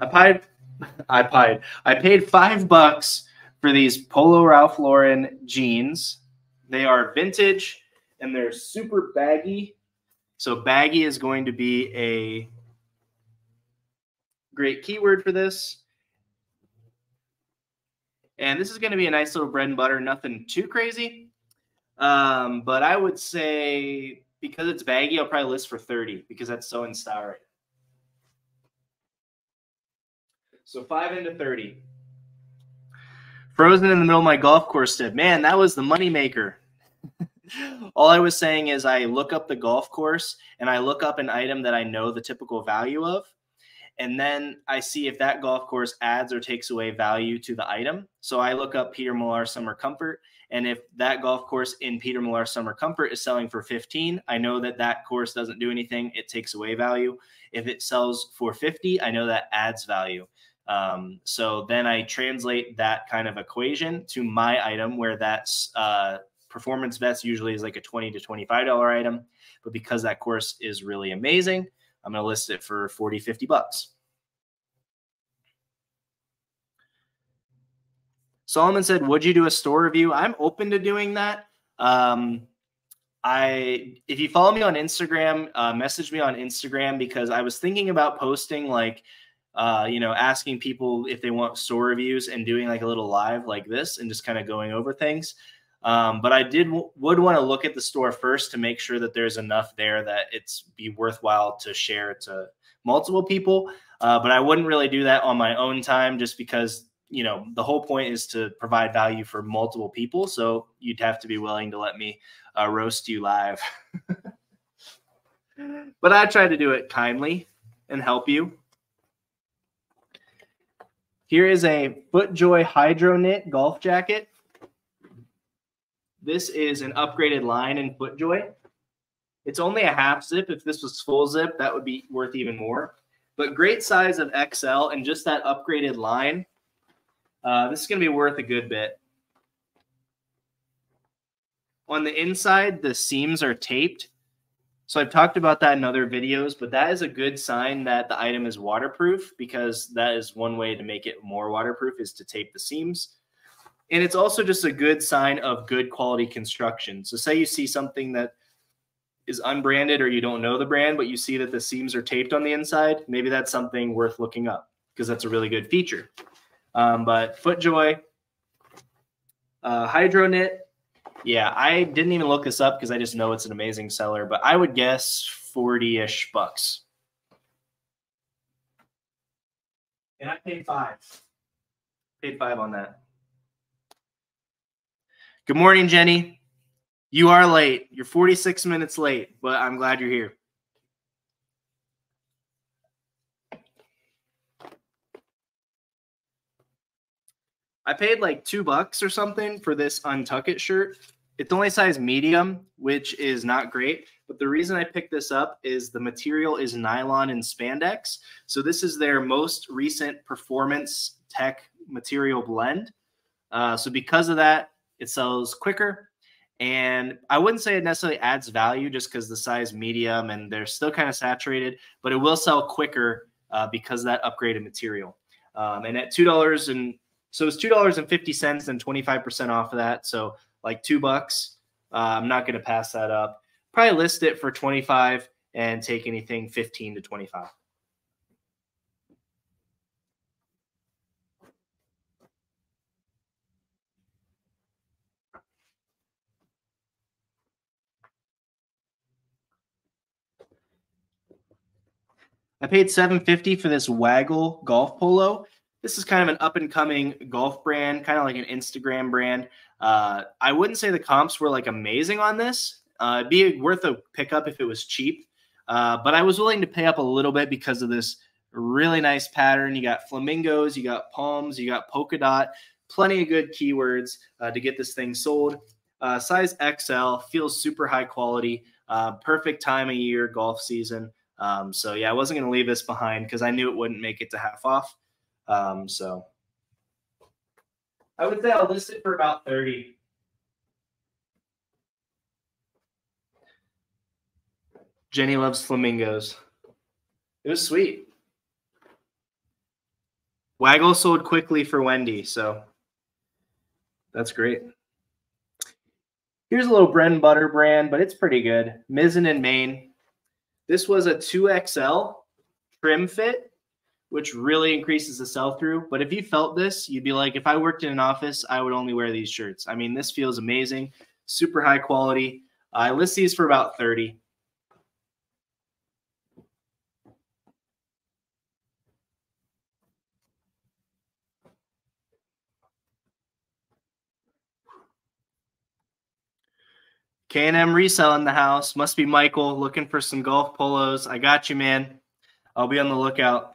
I I paid I paid five bucks for these Polo Ralph Lauren jeans. They are vintage and they're super baggy. So baggy is going to be a great keyword for this. And this is going to be a nice little bread and butter, nothing too crazy. Um, but I would say because it's baggy, I'll probably list for 30 because that's so in style right So five into 30. Frozen in the middle of my golf course tip. Man, that was the moneymaker. All I was saying is I look up the golf course and I look up an item that I know the typical value of. And then I see if that golf course adds or takes away value to the item. So I look up Peter Millar Summer Comfort. And if that golf course in Peter Millar Summer Comfort is selling for 15, I know that that course doesn't do anything. It takes away value. If it sells for 50, I know that adds value. Um, so then I translate that kind of equation to my item where that's uh, performance vest usually is like a 20 to $25 item. But because that course is really amazing, I'm going to list it for 40, 50 bucks. Solomon said, would you do a store review? I'm open to doing that. Um, I, if you follow me on Instagram, uh, message me on Instagram because I was thinking about posting like uh, you know, asking people if they want store reviews and doing like a little live like this and just kind of going over things. Um, but I did would want to look at the store first to make sure that there's enough there that it's be worthwhile to share to multiple people. Uh, but I wouldn't really do that on my own time just because you know the whole point is to provide value for multiple people. So you'd have to be willing to let me uh, roast you live. but I try to do it kindly and help you. Here is a FootJoy Hydro Knit golf jacket. This is an upgraded line in FootJoy. It's only a half zip. If this was full zip, that would be worth even more. But great size of XL and just that upgraded line. Uh, this is going to be worth a good bit. On the inside, the seams are taped. So I've talked about that in other videos, but that is a good sign that the item is waterproof because that is one way to make it more waterproof is to tape the seams. And it's also just a good sign of good quality construction. So say you see something that is unbranded or you don't know the brand, but you see that the seams are taped on the inside, maybe that's something worth looking up because that's a really good feature. Um, but FootJoy, uh, HydroKnit, yeah, I didn't even look this up because I just know it's an amazing seller, but I would guess 40 ish bucks. And I paid five. Paid five on that. Good morning, Jenny. You are late. You're 46 minutes late, but I'm glad you're here. I paid like two bucks or something for this Untuck It shirt. It's only size medium, which is not great. But the reason I picked this up is the material is nylon and spandex. So this is their most recent performance tech material blend. Uh, so because of that, it sells quicker. And I wouldn't say it necessarily adds value just because the size medium and they're still kind of saturated, but it will sell quicker uh, because of that upgraded material. Um, and at two dollars and so it's two dollars and fifty cents and twenty five percent off of that. So like two bucks. Uh, I'm not going to pass that up. Probably list it for twenty five and take anything fifteen to twenty five. I paid 750 for this Waggle golf polo. This is kind of an up and coming golf brand, kind of like an Instagram brand. Uh, I wouldn't say the comps were like amazing on this. Uh, it'd be worth a pickup if it was cheap, uh, but I was willing to pay up a little bit because of this really nice pattern. You got flamingos, you got palms, you got polka dot, plenty of good keywords uh, to get this thing sold. Uh, size XL feels super high quality. Uh, perfect time of year, golf season. Um, so yeah, I wasn't going to leave this behind because I knew it wouldn't make it to half off. Um, so I would say I'll list it for about 30. Jenny loves flamingos. It was sweet. Waggle sold quickly for Wendy, so that's great. Here's a little bread and butter brand, but it's pretty good. Mizzen and Main. This was a 2XL trim fit which really increases the sell through. But if you felt this, you'd be like, if I worked in an office, I would only wear these shirts. I mean, this feels amazing, super high quality. I list these for about 30. K&M resell in the house. Must be Michael looking for some golf polos. I got you, man. I'll be on the lookout.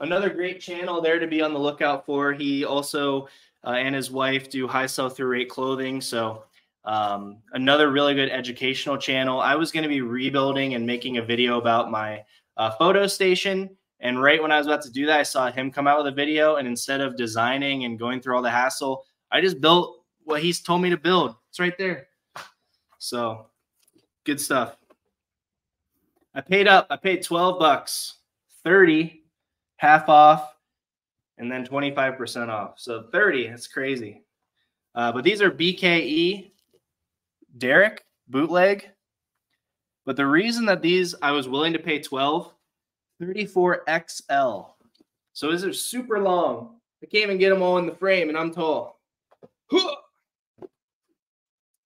Another great channel there to be on the lookout for. He also uh, and his wife do high sell through rate clothing. So um, another really good educational channel. I was going to be rebuilding and making a video about my uh, photo station. And right when I was about to do that, I saw him come out with a video. And instead of designing and going through all the hassle, I just built what he's told me to build. It's right there. So good stuff. I paid up. I paid 12 bucks, 30 half off, and then 25% off. So 30, that's crazy. Uh, but these are BKE Derek bootleg. But the reason that these I was willing to pay 12, 34XL. So these are super long. I can't even get them all in the frame, and I'm tall.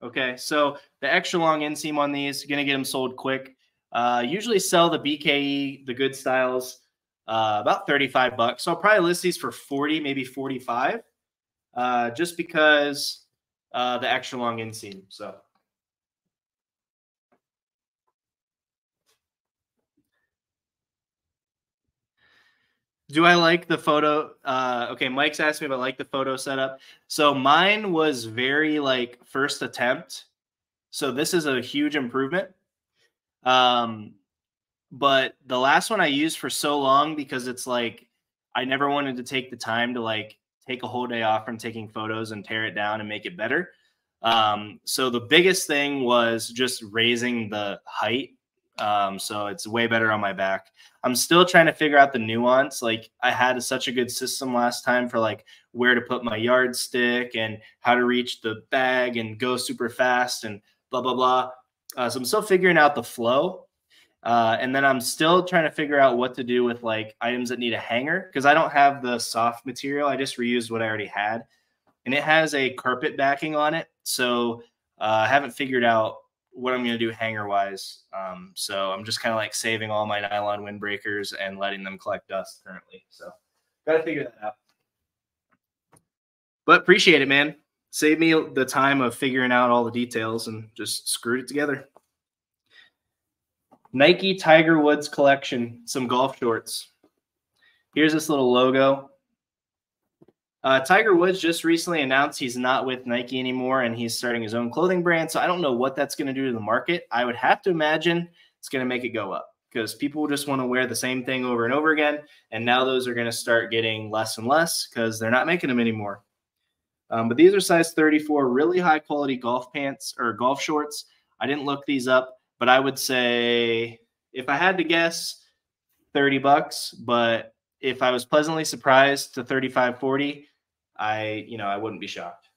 Okay, so the extra long inseam on these, gonna get them sold quick. Uh, usually sell the BKE, the good styles, uh, about 35 bucks. So I'll probably list these for 40, maybe 45, uh, just because uh, the extra long inseam. So. do I like the photo? Uh, okay, Mike's asked me if I like the photo setup. So mine was very like first attempt. So this is a huge improvement. Um, but the last one I used for so long because it's like I never wanted to take the time to like take a whole day off from taking photos and tear it down and make it better. Um, so the biggest thing was just raising the height. Um, so it's way better on my back. I'm still trying to figure out the nuance. Like I had such a good system last time for like where to put my yardstick and how to reach the bag and go super fast and blah blah blah. Uh, so I'm still figuring out the flow. Uh, and then I'm still trying to figure out what to do with like items that need a hanger because I don't have the soft material. I just reused what I already had, and it has a carpet backing on it. So uh, I haven't figured out what I'm going to do hanger wise. Um, so I'm just kind of like saving all my nylon windbreakers and letting them collect dust currently. So got to figure that out. But appreciate it, man. Save me the time of figuring out all the details and just screwed it together. Nike Tiger Woods collection, some golf shorts. Here's this little logo. Uh, Tiger Woods just recently announced he's not with Nike anymore and he's starting his own clothing brand. So I don't know what that's going to do to the market. I would have to imagine it's going to make it go up because people just want to wear the same thing over and over again. And now those are going to start getting less and less because they're not making them anymore. Um, but these are size 34, really high quality golf pants or golf shorts. I didn't look these up, but I would say if I had to guess, 30 bucks. But if I was pleasantly surprised to 35, 40, I, you know, I wouldn't be shocked.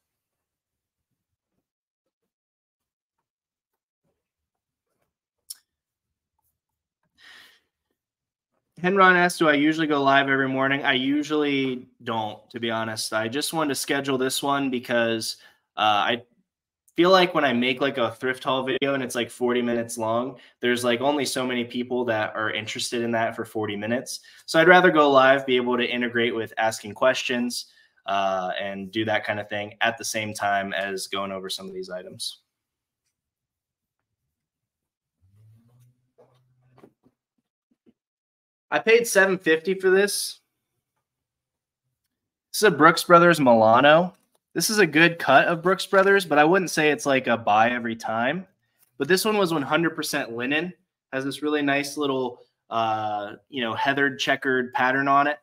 Henron asked, Do I usually go live every morning? I usually don't, to be honest. I just wanted to schedule this one because uh, I feel like when I make like a thrift haul video and it's like 40 minutes long, there's like only so many people that are interested in that for 40 minutes. So I'd rather go live, be able to integrate with asking questions uh, and do that kind of thing at the same time as going over some of these items. I paid 750 for this. This is a Brooks Brothers Milano. This is a good cut of Brooks Brothers, but I wouldn't say it's like a buy every time. But this one was 100% linen. Has this really nice little, uh, you know, heathered checkered pattern on it.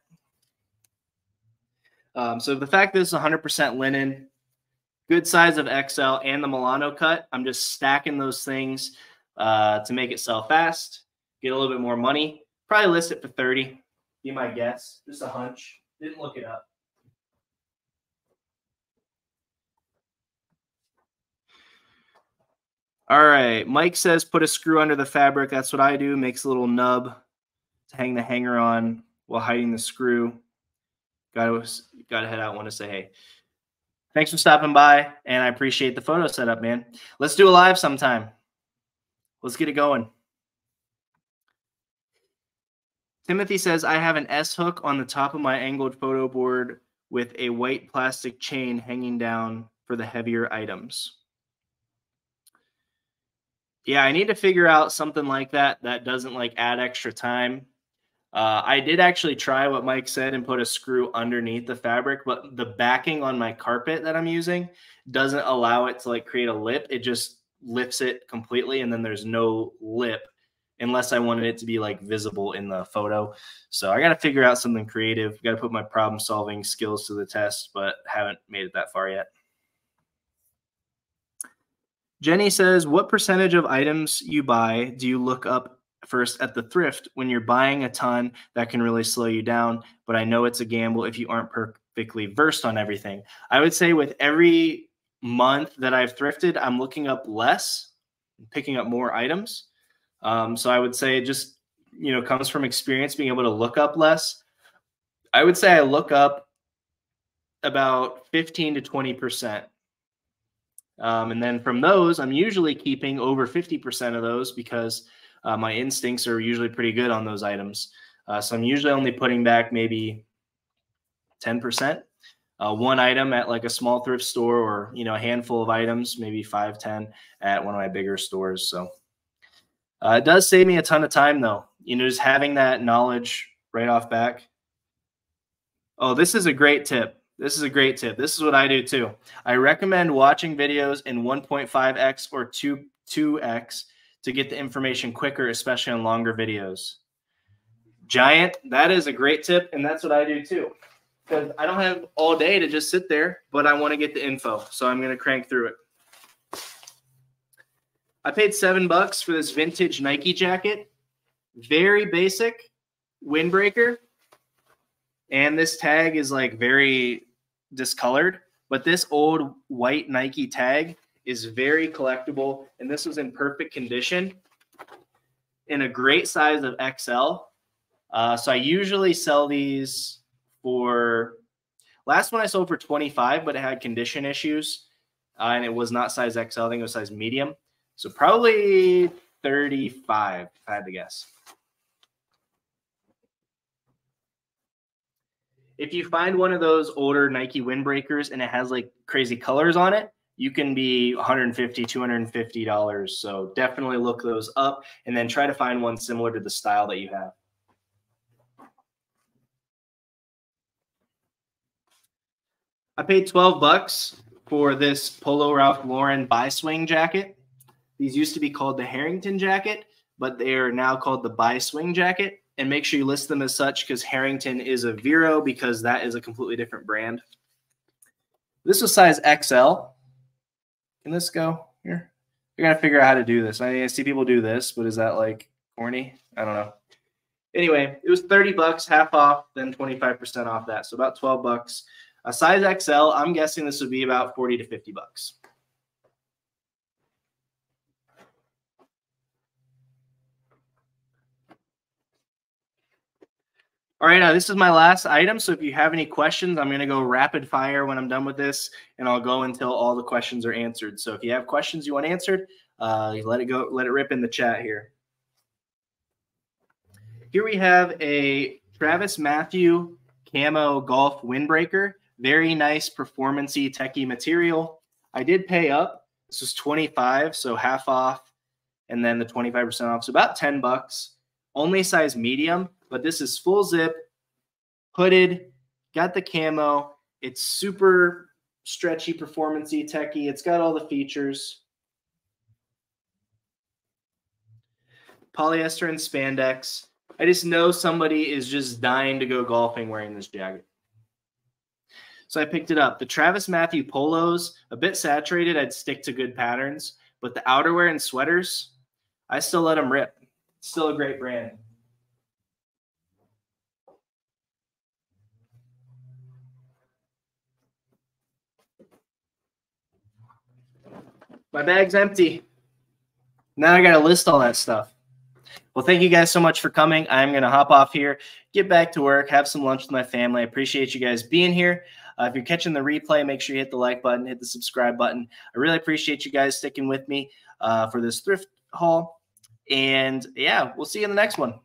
Um, so the fact that it's 100% linen, good size of XL and the Milano cut, I'm just stacking those things uh, to make it sell fast, get a little bit more money. Probably list it for 30, be my guess. Just a hunch. Didn't look it up. All right. Mike says put a screw under the fabric. That's what I do. Makes a little nub to hang the hanger on while hiding the screw. Got to got to head out. Want to say hey. Thanks for stopping by, and I appreciate the photo setup, man. Let's do a live sometime. Let's get it going. Timothy says, I have an S hook on the top of my angled photo board with a white plastic chain hanging down for the heavier items. Yeah, I need to figure out something like that that doesn't like add extra time uh, I did actually try what Mike said and put a screw underneath the fabric, but the backing on my carpet that I'm using doesn't allow it to like create a lip. It just lifts it completely, and then there's no lip unless I wanted it to be like visible in the photo. So I got to figure out something creative. Got to put my problem solving skills to the test, but haven't made it that far yet. Jenny says, What percentage of items you buy do you look up first at the thrift when you're buying a ton that can really slow you down? But i know it's a gamble if you aren't perfectly versed on everything. I would say with every month that i've thrifted i'm looking up less picking up more items. Um, so i would say it just you know comes from experience being able to look up less. I would say i look up about 15 to 20 percent um, and then from those i'm usually keeping over 50 percent of those because uh, my instincts are usually pretty good on those items. Uh, so I'm usually only putting back maybe 10%. Uh, one item at like a small thrift store or, you know, a handful of items, maybe five, 10 at one of my bigger stores. So uh, it does save me a ton of time though. You know, just having that knowledge right off back Oh, this is a great tip. This is a great tip. This is what I do too. I recommend watching videos in 1.5x or 2 2x to get the information quicker, especially on longer videos. Giant, that is a great tip, and that's what I do too. Because I don't have all day to just sit there, but I want to get the info, so I'm going to crank through it. I paid seven bucks for this vintage Nike jacket. Very basic windbreaker. And this tag is like very discolored, but this old white Nike tag is very collectible. And this was in perfect condition in a great size of XL. Uh, so I usually sell these for last one I sold for 25, but it had condition issues. Uh, and it was not size XL. I think it was size medium. So probably 35, if I had to guess. If you find one of those older Nike windbreakers and it has like crazy colors on it, you can be 150 250 dollars. So definitely look those up and then try to find one similar to the style that you have. I paid 12 bucks for this polo ralph lauren bi swing jacket. These used to be called the harrington jacket but they are now called the bi swing jacket and make sure you list them as such because harrington is a vero because that is a completely different brand this was size xl can this go here? I gotta figure out how to do this. I, mean, I see people do this, but is that like corny? I don't know. Anyway, it was 30 bucks, half off, then 25% off that. So about 12 bucks. A size XL, I'm guessing this would be about 40 to 50 bucks. All right, now this is my last item. So if you have any questions, I'm going to go rapid fire when I'm done with this, and I'll go until all the questions are answered. So if you have questions you want answered, uh, let it go, let it rip in the chat here. Here we have a Travis Mathew camo golf windbreaker. Very nice performancey techie material. I did pay up. This was 25, so half off, and then the 25% off. So about 10 bucks. Only size medium but this is full zip, hooded, got the camo. It's super stretchy, performancey, techy. It's got all the features. Polyester and spandex. I just know somebody is just dying to go golfing wearing this jacket. So I picked it up. The Travis Mathew polos, a bit saturated. I'd stick to good patterns, but the outerwear and sweaters, I still let them rip. Still a great brand. My bag's empty. Now I got to list all that stuff. Well, thank you guys so much for coming. I'm going to hop off here, get back to work, have some lunch with my family. I appreciate you guys being here. Uh, if you're catching the replay, make sure you hit the like button, hit the subscribe button. I really appreciate you guys sticking with me uh, for this thrift haul. And yeah, we'll see you in the next one.